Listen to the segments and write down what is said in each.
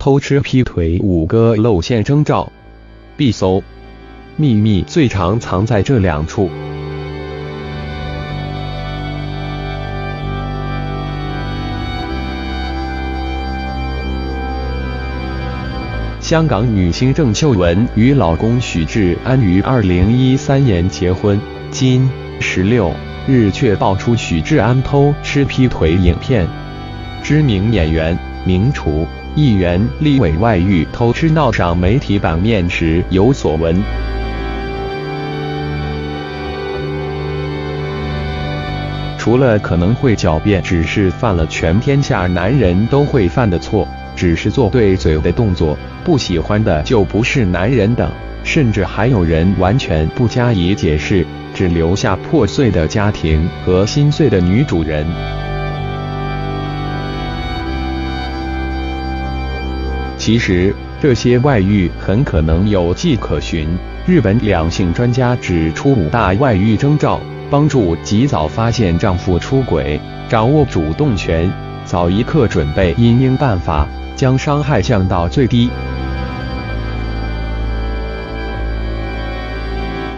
偷吃劈腿五个露馅征兆。必搜，秘密最常藏在这两处。香港女星郑秀文与老公许志安于二零一三年结婚，今十六日却爆出许志安偷吃劈腿影片。知名演员、名厨、议员立伟外遇偷吃闹上媒体版面时有所闻。除了可能会狡辩，只是犯了全天下男人都会犯的错。只是做对嘴的动作，不喜欢的就不是男人等，甚至还有人完全不加以解释，只留下破碎的家庭和心碎的女主人。其实这些外遇很可能有迹可循。日本两性专家指出五大外遇征兆，帮助及早发现丈夫出轨，掌握主动权，早一刻准备因应办法。将伤害降到最低，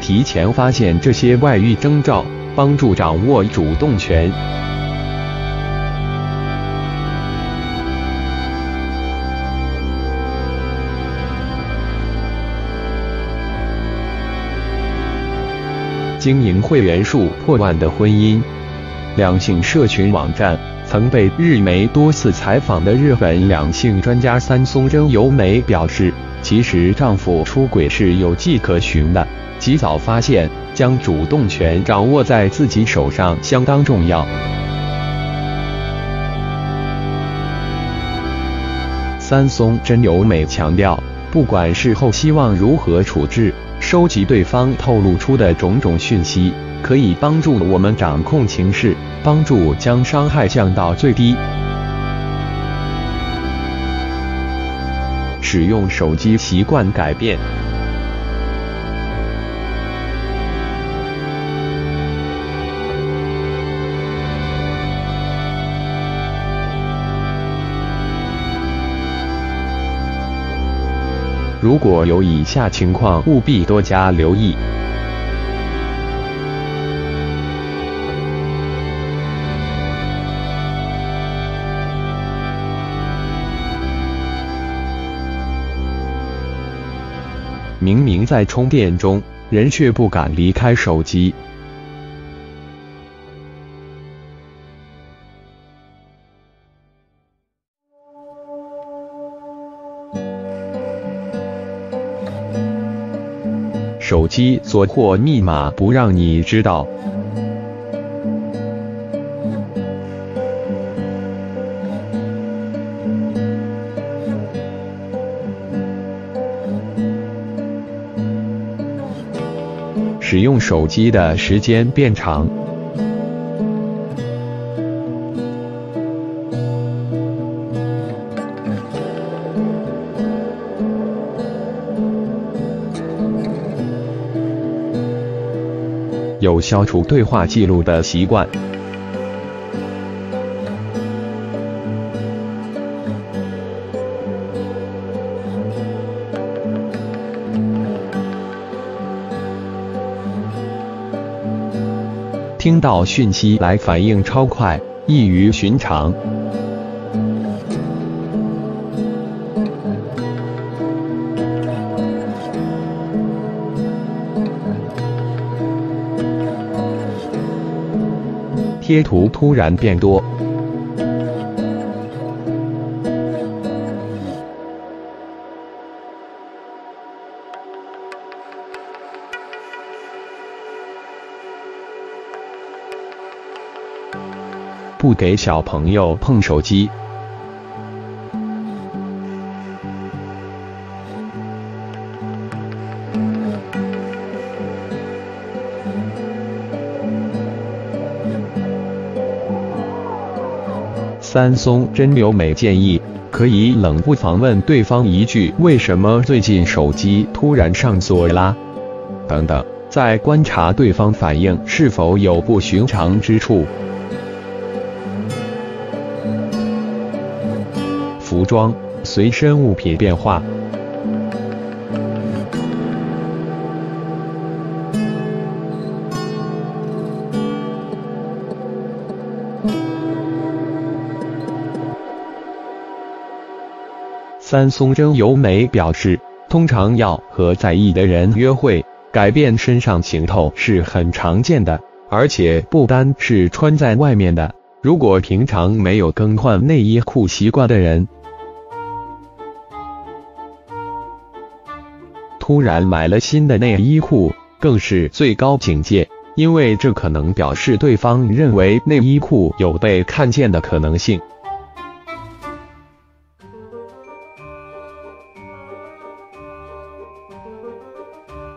提前发现这些外遇征兆，帮助掌握主动权。经营会员数破万的婚姻，两性社群网站。曾被日媒多次采访的日本两性专家三松真由美表示，其实丈夫出轨是有迹可循的，及早发现，将主动权掌握在自己手上相当重要。三松真由美强调，不管事后希望如何处置，收集对方透露出的种种讯息，可以帮助我们掌控情势。帮助将伤害降到最低。使用手机习惯改变。如果有以下情况，务必多加留意。明明在充电中，人却不敢离开手机。手机锁或密码不让你知道。使用手机的时间变长，有消除对话记录的习惯。听到讯息来反应超快，异于寻常。贴图突然变多。不给小朋友碰手机。三松真由美建议，可以冷不防问对方一句：“为什么最近手机突然上锁啦？”等等，再观察对方反应是否有不寻常之处。服装、随身物品变化。三松真由美表示，通常要和在意的人约会，改变身上行头是很常见的，而且不单是穿在外面的。如果平常没有更换内衣裤习惯的人，突然买了新的内衣裤，更是最高境界，因为这可能表示对方认为内衣裤有被看见的可能性。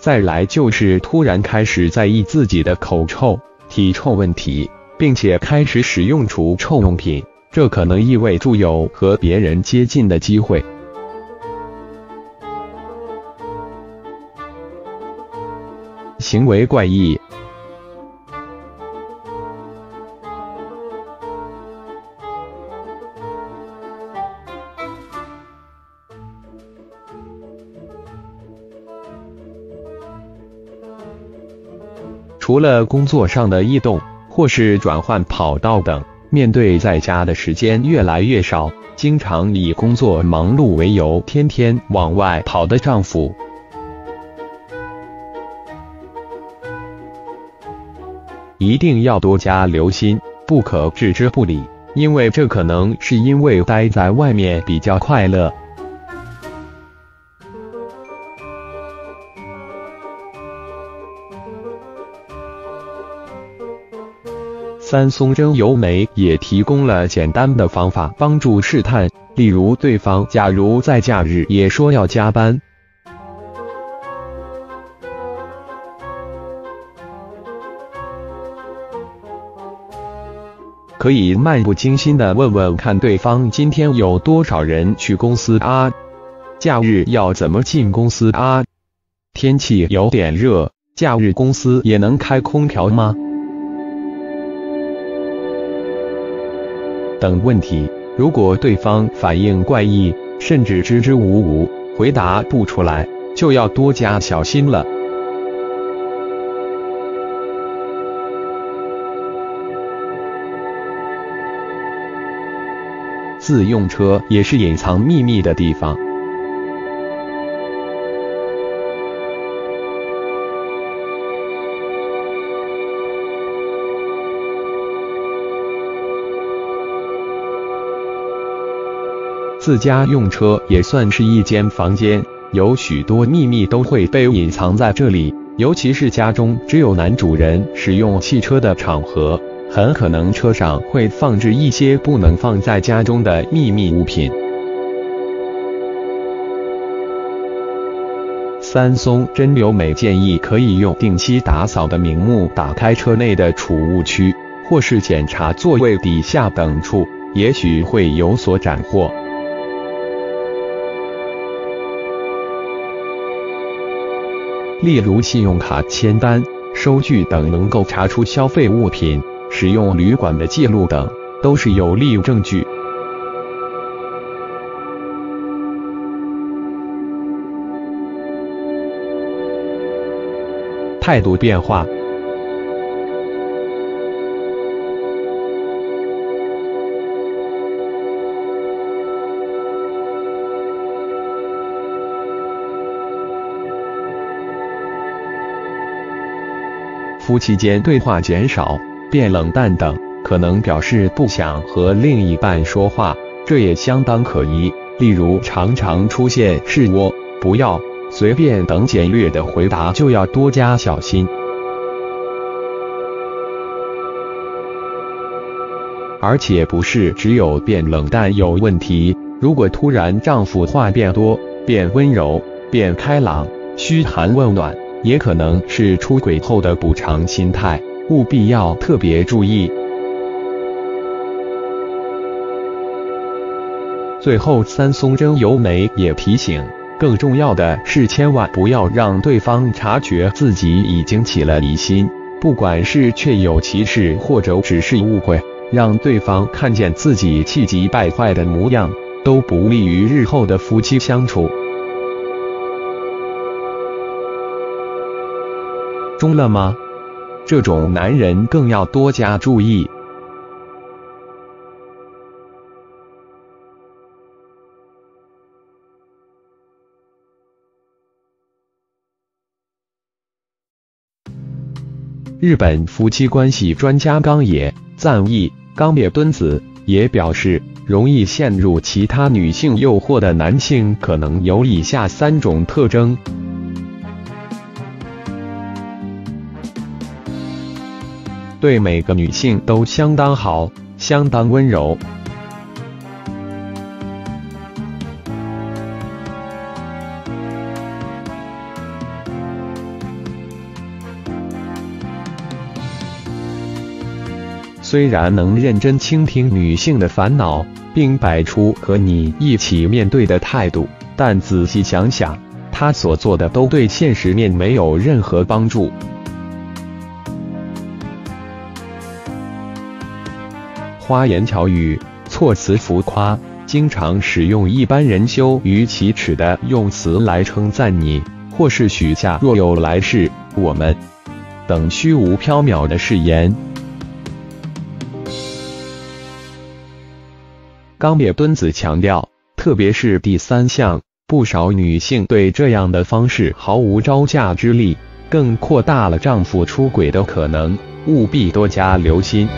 再来就是突然开始在意自己的口臭、体臭问题，并且开始使用除臭用品，这可能意味着有和别人接近的机会。行为怪异。除了工作上的异动，或是转换跑道等，面对在家的时间越来越少，经常以工作忙碌为由，天天往外跑的丈夫，一定要多加留心，不可置之不理，因为这可能是因为待在外面比较快乐。三松真由美也提供了简单的方法帮助试探，例如对方假如在假日也说要加班，可以漫不经心的问问看对方今天有多少人去公司啊？假日要怎么进公司啊？天气有点热，假日公司也能开空调吗？等问题，如果对方反应怪异，甚至支支吾吾，回答不出来，就要多加小心了。自用车也是隐藏秘密的地方。自家用车也算是一间房间，有许多秘密都会被隐藏在这里。尤其是家中只有男主人使用汽车的场合，很可能车上会放置一些不能放在家中的秘密物品。三松真由美建议可以用定期打扫的名目打开车内的储物区，或是检查座位底下等处，也许会有所斩获。例如，信用卡签单、收据等能够查出消费物品、使用旅馆的记录等，都是有利证据。态度变化。夫妻间对话减少、变冷淡等，可能表示不想和另一半说话，这也相当可疑。例如，常常出现“是我”“不要”“随便”等简略的回答，就要多加小心。而且不是只有变冷淡有问题，如果突然丈夫话变多、变温柔、变开朗、嘘寒问暖。也可能是出轨后的补偿心态，务必要特别注意。最后，三松真由美也提醒，更重要的是，千万不要让对方察觉自己已经起了疑心，不管是确有其事，或者只是误会，让对方看见自己气急败坏的模样，都不利于日后的夫妻相处。中了吗？这种男人更要多加注意。日本夫妻关系专家冈野赞义冈野敦子也表示，容易陷入其他女性诱惑的男性可能有以下三种特征：对每个女性都相当好，相当温柔。虽然能认真倾听女性的烦恼，并摆出和你一起面对的态度，但仔细想想，他所做的都对现实面没有任何帮助。花言巧语，措辞浮夸，经常使用一般人羞于启齿的用词来称赞你，或是许下若有来世，我们等虚无缥缈的誓言。冈野敦子强调，特别是第三项，不少女性对这样的方式毫无招架之力，更扩大了丈夫出轨的可能，务必多加留心。